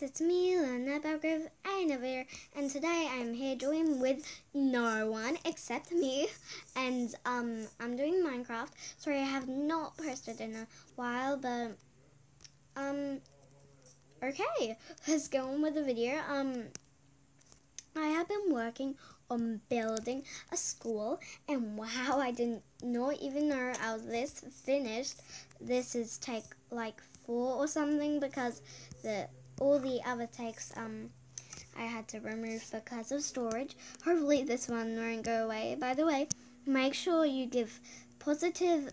guys, it's me, Luna Belgrove Innovator, and today I'm here doing with no one except me, and um, I'm doing Minecraft. Sorry, I have not posted in a while, but um, okay, let's go on with the video. Um, I have been working on building a school, and wow, I did not know even know I was this finished. This is take like four or something because the all the other takes um I had to remove because of storage. Hopefully this one won't go away. By the way, make sure you give positive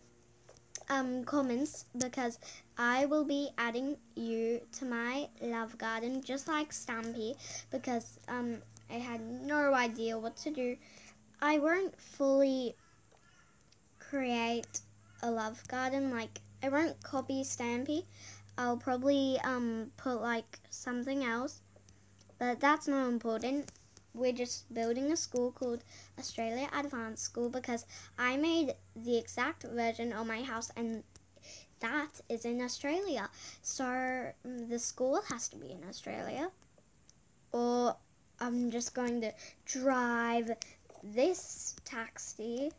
um, comments because I will be adding you to my love garden just like Stampy because um, I had no idea what to do. I won't fully create a love garden like I won't copy Stampy I'll probably um, put like something else, but that's not important. We're just building a school called Australia Advanced School because I made the exact version of my house and that is in Australia. So mm, the school has to be in Australia. Or I'm just going to drive this taxi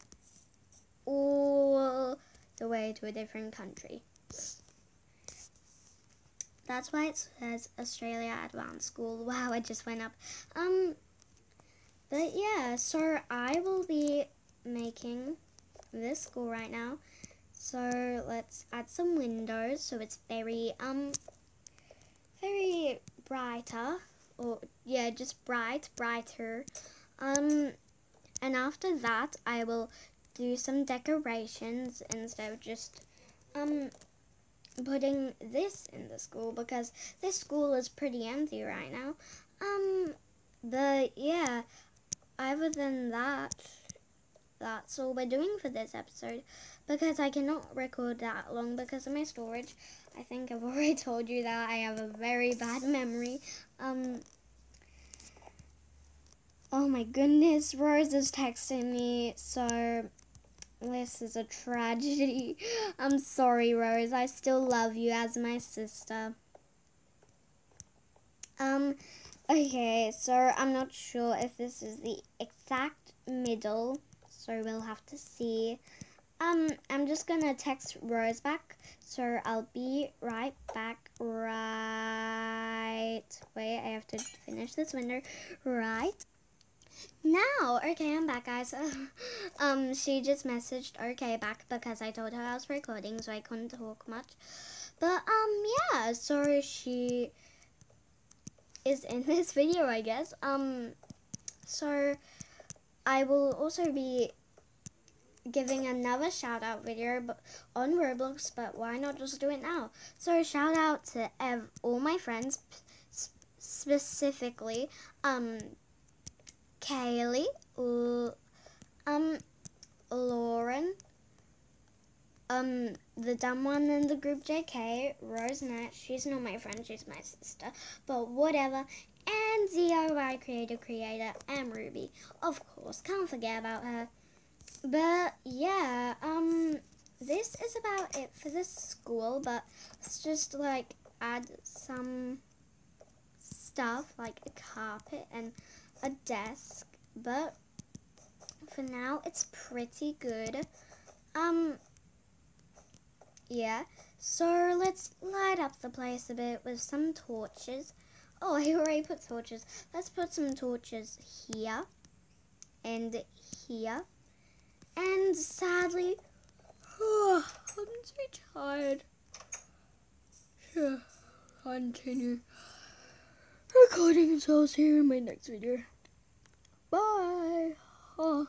all the way to a different country. That's why it says Australia Advanced School. Wow, it just went up. Um, but yeah, so I will be making this school right now. So let's add some windows so it's very, um, very brighter. Or, yeah, just bright, brighter. Um, and after that, I will do some decorations instead of just, um, putting this in the school because this school is pretty empty right now. Um, but yeah, other than that, that's all we're doing for this episode because I cannot record that long because of my storage. I think I've already told you that I have a very bad memory. Um, oh my goodness, Rose is texting me, so this is a tragedy. I'm sorry, Rose. I still love you as my sister. Um, okay, so I'm not sure if this is the exact middle, so we'll have to see. Um, I'm just gonna text Rose back, so I'll be right back. Right. Wait, I have to finish this window. Right. Now, okay, I'm back, guys. um, she just messaged okay back because I told her I was recording, so I couldn't talk much. But um, yeah, so she is in this video, I guess. Um, so I will also be giving another shout out video on Roblox, but why not just do it now? So shout out to all my friends, specifically um Kaylee, um, Lauren, um, the dumb one in the group JK, Rose Rosenet, she's not my friend, she's my sister, but whatever, and DIY Creator Creator, and Ruby, of course, can't forget about her. But, yeah, um, this is about it for this school, but let's just, like, add some stuff, like a carpet and a desk, but for now it's pretty good. Um, yeah, so let's light up the place a bit with some torches. Oh, I already put torches. Let's put some torches here and here. And sadly, oh, I'm too tired. Continue recording, so I'll see you in my next video. Bye. Oh.